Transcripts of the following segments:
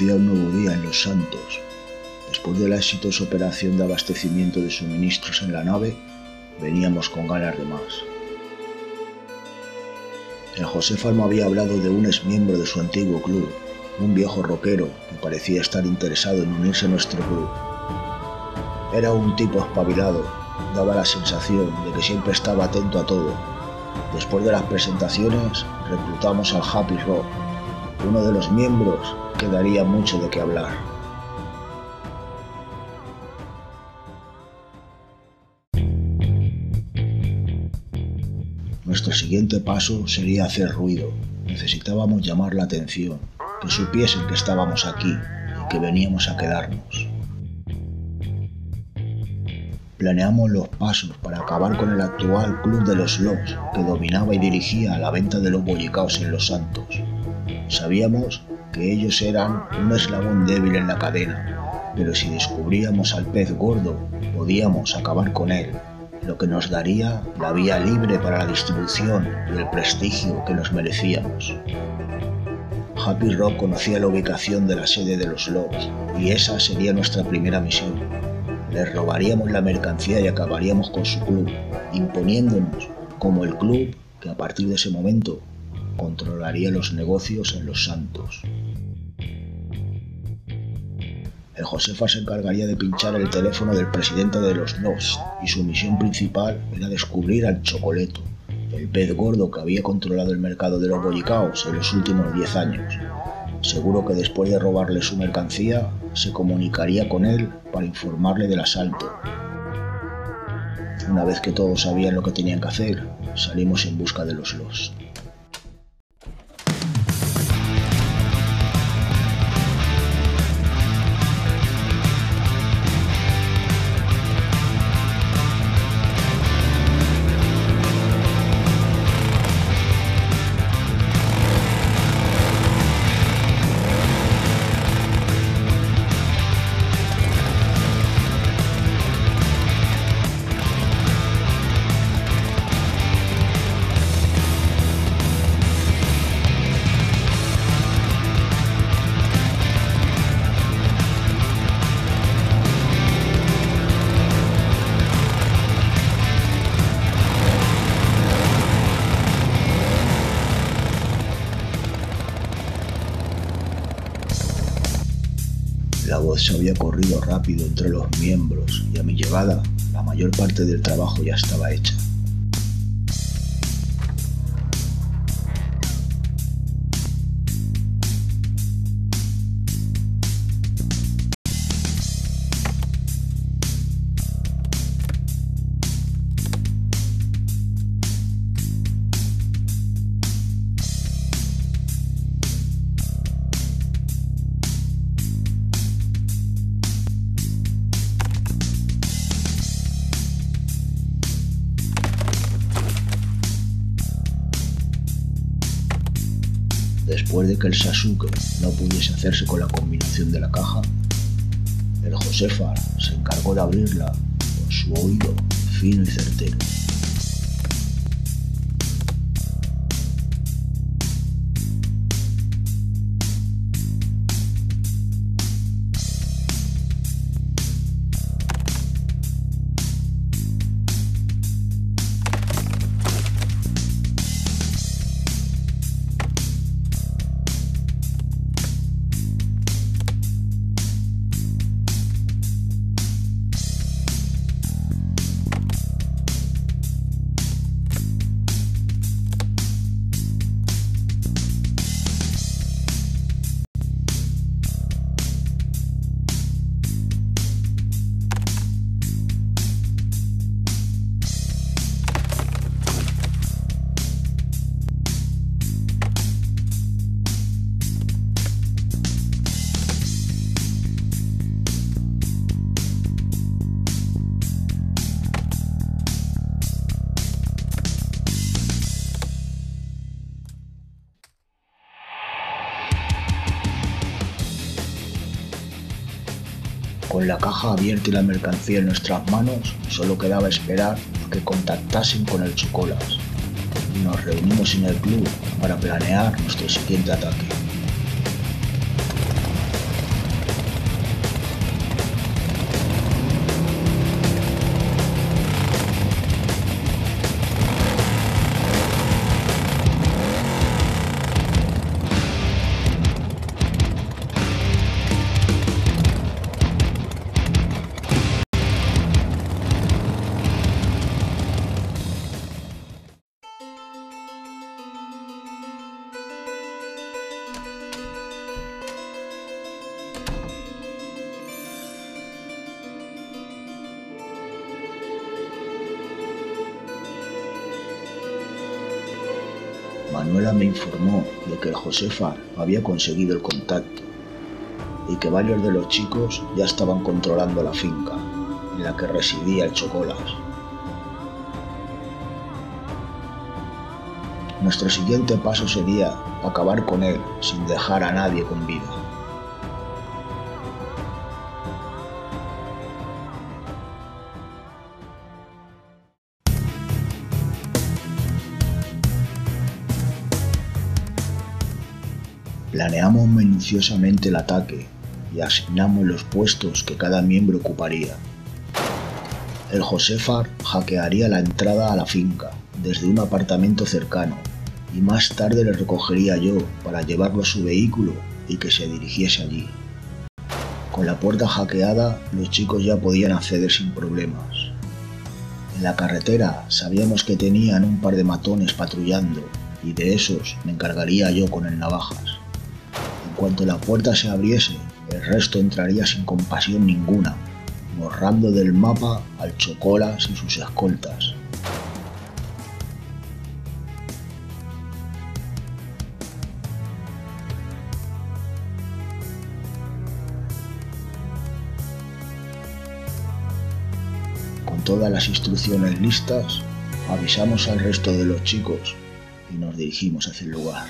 Un nuevo día en Los Santos. Después de la exitosa operación de abastecimiento de suministros en la nave, veníamos con ganas de más. El José Falmo había hablado de un exmiembro de su antiguo club, un viejo rockero que parecía estar interesado en unirse a nuestro club. Era un tipo espabilado, daba la sensación de que siempre estaba atento a todo. Después de las presentaciones, reclutamos al Happy Rock, uno de los miembros que daría mucho de qué hablar. Nuestro siguiente paso sería hacer ruido. Necesitábamos llamar la atención, que supiesen que estábamos aquí y que veníamos a quedarnos. Planeamos los pasos para acabar con el actual club de los Los, que dominaba y dirigía la venta de los bollicaos en Los Santos. Sabíamos que ellos eran un eslabón débil en la cadena, pero si descubríamos al pez gordo, podíamos acabar con él, lo que nos daría la vía libre para la distribución y el prestigio que nos merecíamos. Happy Rock conocía la ubicación de la sede de los Lobs y esa sería nuestra primera misión. Les robaríamos la mercancía y acabaríamos con su club, imponiéndonos como el club que a partir de ese momento controlaría los negocios en Los Santos. El Josefa se encargaría de pinchar el teléfono del presidente de los Nos y su misión principal era descubrir al Chocoleto, el pez gordo que había controlado el mercado de los bollicaos en los últimos 10 años. Seguro que después de robarle su mercancía, se comunicaría con él para informarle del asalto. Una vez que todos sabían lo que tenían que hacer, salimos en busca de los Los. Se había corrido rápido entre los miembros y a mi llegada la mayor parte del trabajo ya estaba hecha. Después de que el Sasuke no pudiese hacerse con la combinación de la caja, el Josefa se encargó de abrirla con su oído fino y certero. Con la caja abierta y la mercancía en nuestras manos, solo quedaba esperar a que contactasen con el Chocolas. Nos reunimos en el club para planear nuestro siguiente ataque. Manuela me informó de que el Josefa había conseguido el contacto y que varios de los chicos ya estaban controlando la finca en la que residía el Chocolas. Nuestro siguiente paso sería acabar con él sin dejar a nadie con vida. Planeamos minuciosamente el ataque y asignamos los puestos que cada miembro ocuparía. El Josefar hackearía la entrada a la finca desde un apartamento cercano y más tarde le recogería yo para llevarlo a su vehículo y que se dirigiese allí. Con la puerta hackeada, los chicos ya podían acceder sin problemas. En la carretera sabíamos que tenían un par de matones patrullando y de esos me encargaría yo con el navajas. Cuanto la puerta se abriese, el resto entraría sin compasión ninguna, borrando del mapa al Chocolas y sus escoltas. Con todas las instrucciones listas, avisamos al resto de los chicos y nos dirigimos hacia el lugar.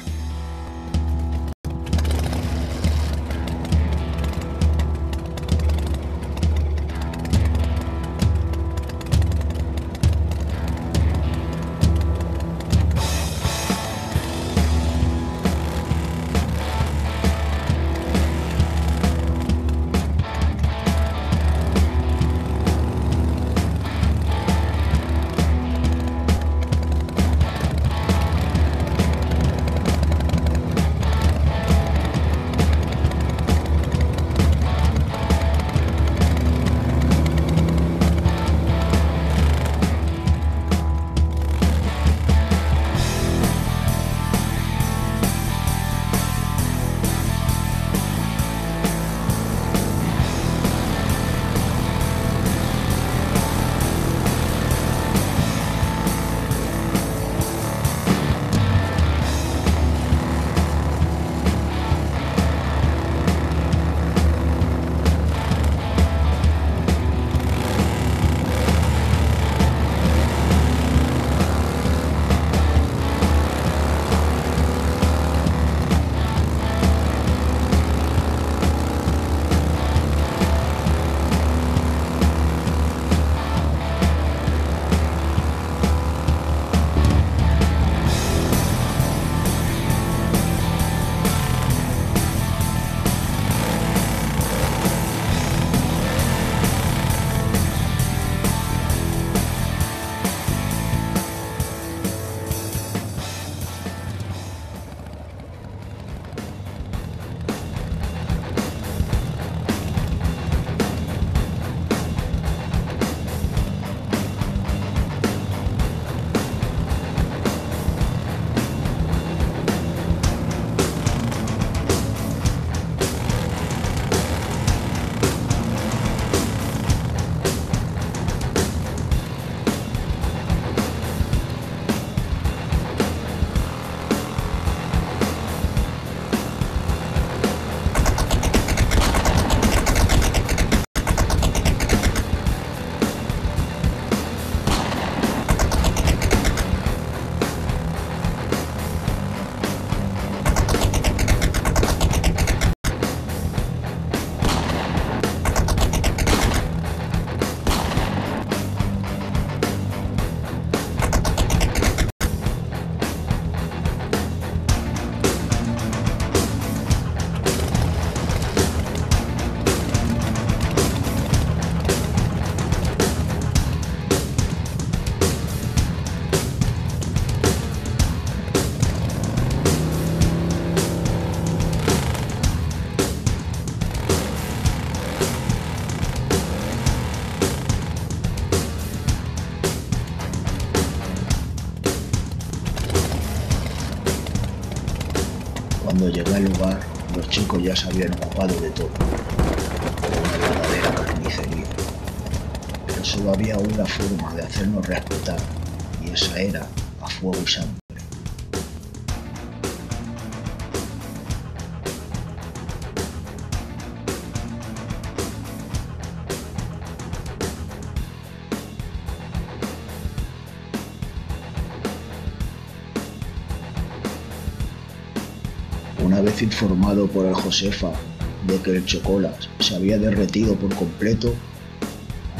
Cuando llegué al lugar, los chicos ya se habían ocupado de todo. Una verdadera carnicería. Pero solo había una forma de hacernos respetar, y esa era a fuego y sangre. Una vez informado por el Josefa de que el chocolas se había derretido por completo,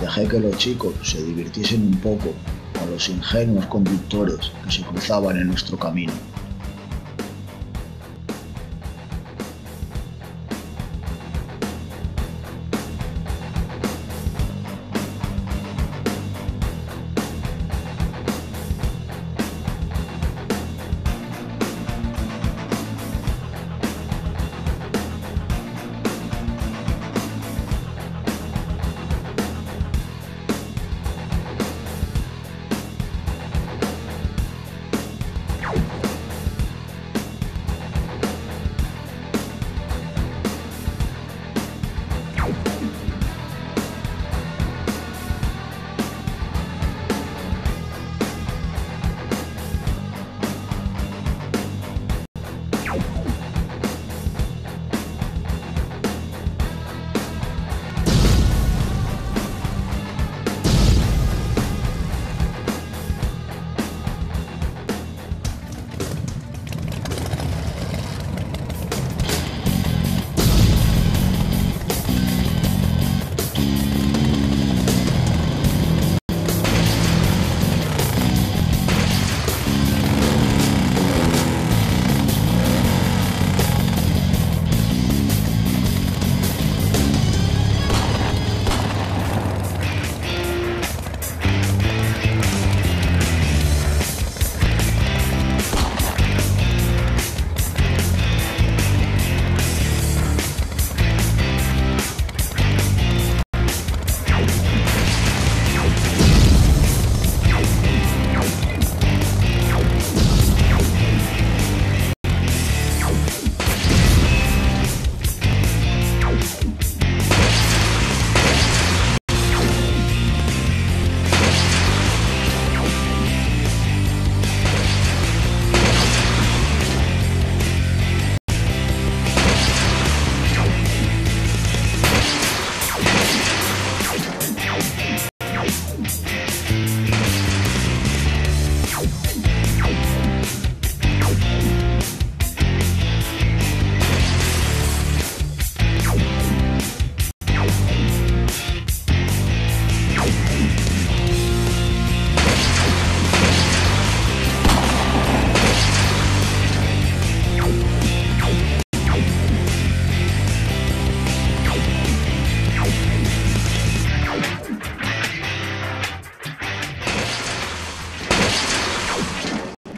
dejé que los chicos se divirtiesen un poco con los ingenuos conductores que se cruzaban en nuestro camino.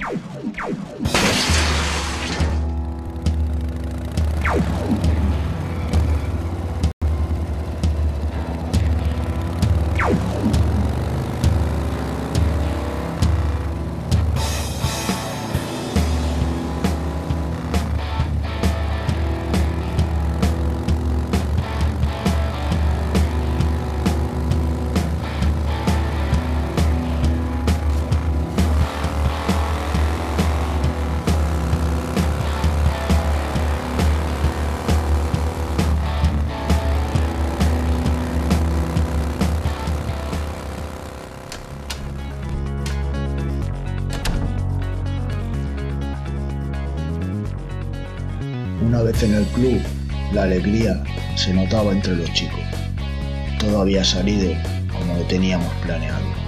Oh, en el club, la alegría se notaba entre los chicos. Todo había salido como lo teníamos planeado.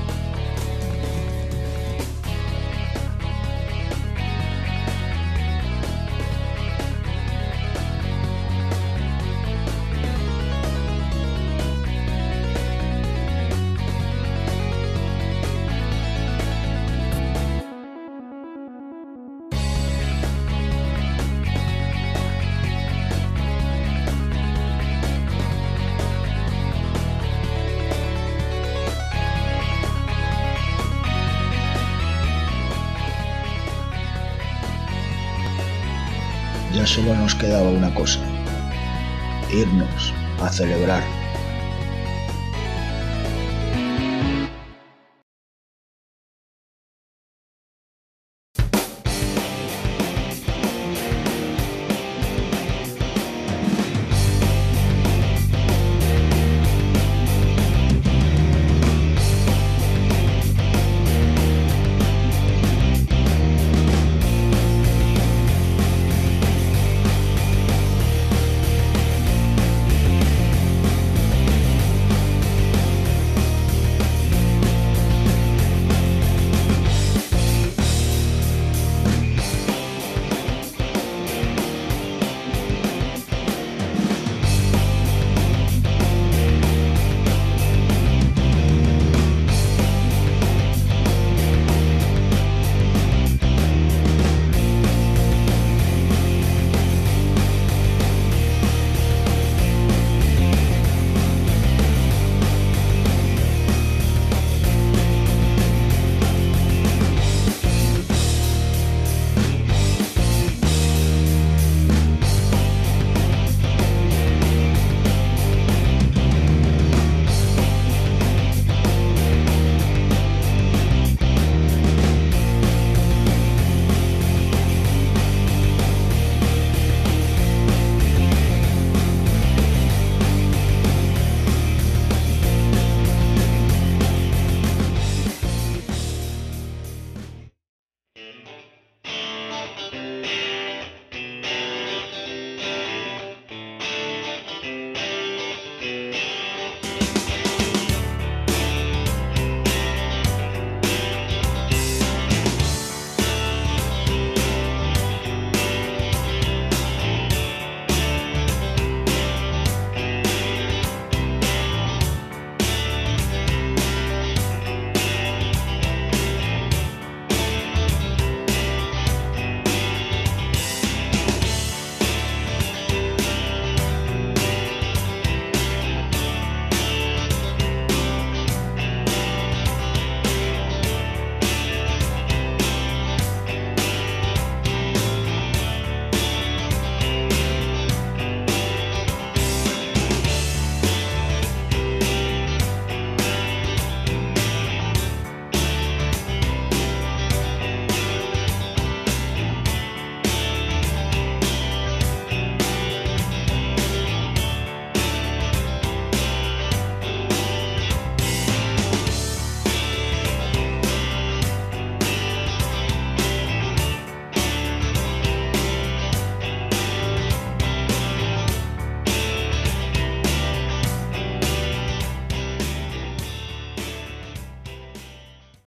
Solo nos quedaba una cosa, irnos a celebrar.